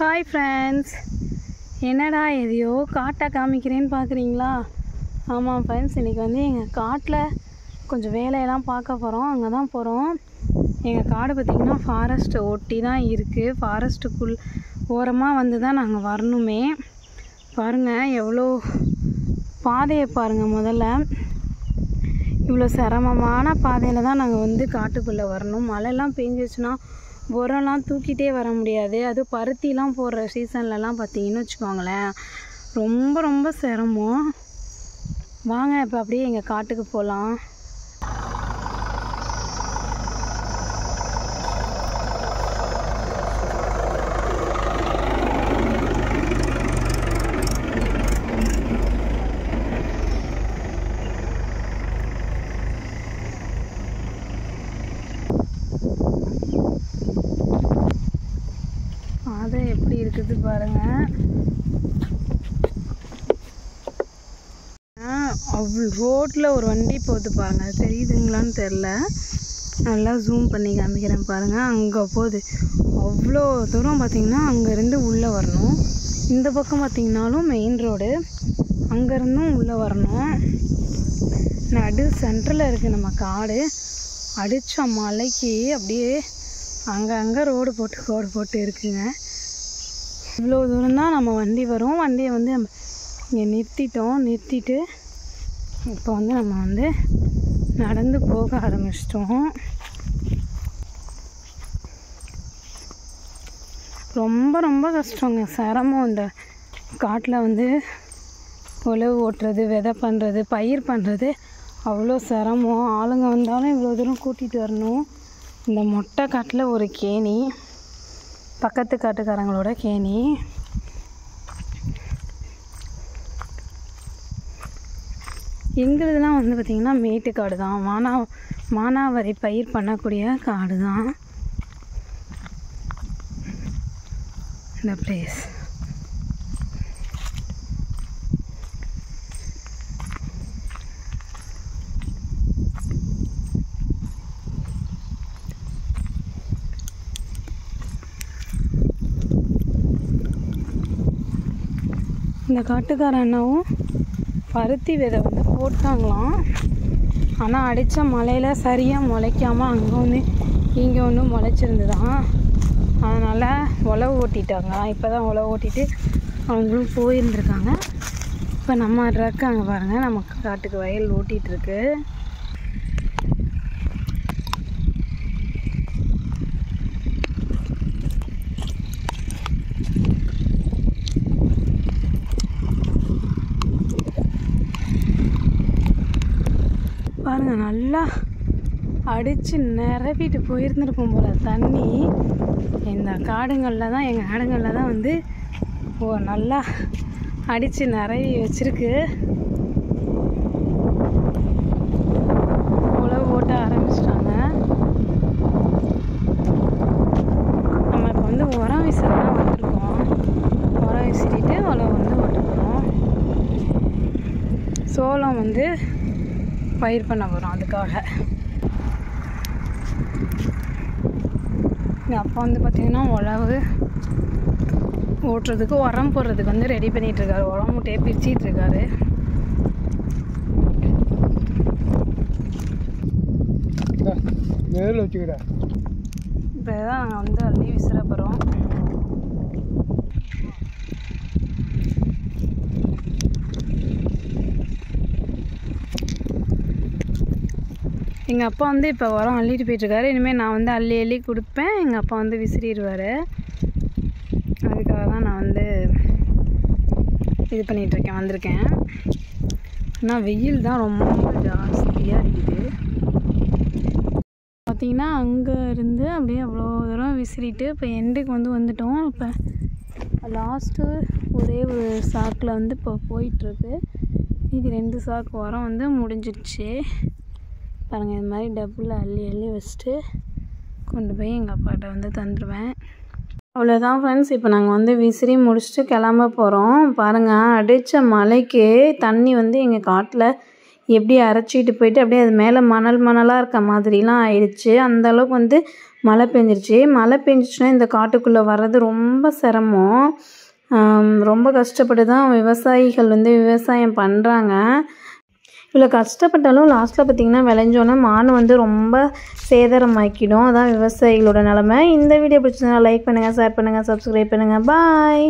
Hi friends என்னடா எதையோ காட்டை காமிக்கிறேன்னு பார்க்குறீங்களா ஆமாம் ஃப்ரெண்ட்ஸ் இன்றைக்கி வந்து எங்கள் காட்டில் கொஞ்சம் வேலையெல்லாம் பார்க்க போகிறோம் அங்கே தான் போகிறோம் எங்கள் காடு பார்த்திங்கன்னா ஃபாரஸ்ட்டை ஒட்டி தான் இருக்குது ஃபாரஸ்ட்டுக்குள் ஓரமாக வந்து தான் நாங்கள் வரணுமே. பாருங்கள் எவ்வளோ பாதையை பாருங்கள் முதல்ல. இவ்வளோ சிரமமான பாதையில் தான் நாங்கள் வந்து காட்டுக்குள்ளே வரணும். மழைலாம் பெஞ்சிச்சுன்னா உரம்லாம் தூக்கிட்டே வர முடியாது. அதுவும் பருத்திலாம் போடுற சீசன்லலாம் பார்த்தீங்கன்னு வச்சுக்கோங்களேன். ரொம்ப ரொம்ப சிரமம். வாங்க இப்போ அப்படியே எங்கள் காட்டுக்கு போகலாம் எப்படி இருக்குது பாருங்க. அவ் ரோட்டில் ஒரு வண்டி போகுது பாருங்க. தெரியுதுங்களான்னு தெரில நல்லா ஜூம் பண்ணி காமிக்கிறேன் பாருங்கள் அங்கே போகுது. அவ்வளோ தூரம் பார்த்தீங்கன்னா அங்கேருந்து உள்ளே வரணும். இந்த பக்கம் பார்த்திங்கனாலும் மெயின் ரோடு அங்கேருந்தும் உள்ளே வரணும். நடு சென்டரில் இருக்குது நம்ம காடு. அடித்த மலைக்கு அப்படியே அங்கங்கே ரோடு போட்டு ரோடு போட்டு இருக்குங்க. இவ்வளோ தூரம் தான் நம்ம வண்டி வரும். வண்டியை வந்து நம்ம இங்கே நிறுத்திட்டோம். நிறுத்திட்டு இப்போ வந்து நம்ம வந்து நடந்து போக ஆரம்பிச்சிட்டோம். ரொம்ப ரொம்ப கஷ்டங்க. சிரமம் இந்த காட்டில் வந்து உழவு ஓட்டுறது விதை பண்ணுறது பயிர் பண்ணுறது அவ்வளோ சிரமம். ஆளுங்க வந்தாலும் இவ்வளோ தூரம் கூட்டிகிட்டு வரணும். இந்த மொட்டை காட்டில் ஒரு கேணி. பக்கத்து காட்டுக்காரங்களோட கேணி. எங்களுதெல்லாம் வந்து பார்த்திங்கன்னா மேட்டுக்காடு தான் மானா மானாவரை பயிர் பண்ணக்கூடிய காடு தான் இந்த பிளேஸ் இந்த காட்டுக்கார அண்ணாவும் பருத்தி விதை வந்து போட்டாங்களாம். ஆனால் அடித்த மழையில் சரியாக முளைக்காமல் அங்கே ஒன்று இங்கே ஒன்று முளைச்சிருந்துதான். அதனால் உழவு ஓட்டிட்டாங்க. இப்போ தான் உழவு ஓட்டிட்டு அவங்களும் போயிருந்துருக்காங்க. இப்போ நம்ம ட்ரக் அங்கே பாருங்கள் நமக்கு காட்டுக்கு வயல் ஓட்டிகிட்ருக்கு பாருங்க நல்லா அடித்து நிரப்பிட்டு போயிருந்துருக்கும் போல் தண்ணி. இந்த காடுங்களில் தான் எங்கள் காடுங்களில் தான் வந்து ஓ நல்லா அடித்து நிறவி வச்சிருக்கு. உழவு ஓட்ட ஆரம்பிச்சிட்டாங்க. நம்ம இப்போ வந்து உரம் விசிற வந்துருக்கோம். உரம் விசிறிட்டு உழவு வந்து ஓட்டுக்கிறோம் சோளம் வந்து பயிர் பண்ண போகிறோம் அதுக்காக. எங்கள் அப்பா வந்து பார்த்திங்கன்னா உழவு ஓட்டுறதுக்கு உரம் போடுறதுக்கு வந்து ரெடி பண்ணிகிட்ருக்காரு உரம் மூட்டையை பிரிச்சிட்ருக்காரு நேரில் வச்சுக்கிட இப்போ தான் நாங்கள் வந்து அள்ளி விசிற போகிறோம் எங்கள் அப்பா வந்து இப்போ உரம் அள்ளிட்டு போயிட்டுருக்காரு. இனிமேல் நான் வந்து அள்ளி அள்ளி கொடுப்பேன். எங்கள் அப்பா வந்து விசிறிடுவார். அதுக்காக தான் நான் வந்து இது பண்ணிகிட்ருக்கேன் வந்திருக்கேன். ஆனால் வெயில் தான் ரொம்ப ஜாஸ்தியாக இருக்குது பார்த்தீங்கன்னா அங்கே இருந்து அப்படியே அவ்வளோ தூரம் விசிறிட்டு இப்போ எண்டுக்கு வந்து வந்துட்டோம். இப்போ லாஸ்ட்டு ஒரே ஒரு சாக்கில் வந்து இப்போ போயிட்டுருக்கு. இது ரெண்டு சாக்கு உரம் வந்து முடிஞ்சிடுச்சு பாருங்கள் இது மாதிரி டப்பில் அள்ளி அள்ளி வச்சுட்டு கொண்டு போய் எங்கள் அப்பாட்ட வந்து தந்துடுவேன் அவ்வளோதான் ஃப்ரெண்ட்ஸ் இப்போ நாங்கள் வந்து விசிறி முடிச்சுட்டு கிளம்ப போகிறோம் பாருங்கள் அடித்த மலைக்கு தண்ணி வந்து எங்கள் காட்டில் எப்படி அரைச்சிட்டு போயிட்டு அப்படியே அது மேலே மணல் மணலாக இருக்க மாதிரிலாம் ஆயிடுச்சு. அந்தளவுக்கு வந்து மழை பெஞ்சிருச்சு. மழை பெஞ்சிச்சுன்னா இந்த காட்டுக்குள்ளே வர்றது ரொம்ப சிரமம். ரொம்ப கஷ்டப்பட்டு தான் விவசாயிகள் வந்து விவசாயம் பண்ணுறாங்க இவ்வளோ கஷ்டப்பட்டாலும் லாஸ்ட்டில் பார்த்திங்கன்னா விளைஞ்சோன்னே மான் வந்து ரொம்ப சேதாரமாக்கிடும். அதான் விவசாயிகளோட நிலமை. இந்த வீடியோ பிடிச்சதுனா லைக் பண்ணுங்கள் ஷேர் பண்ணுங்கள் சப்ஸ்கிரைப் பண்ணுங்கள் பாய்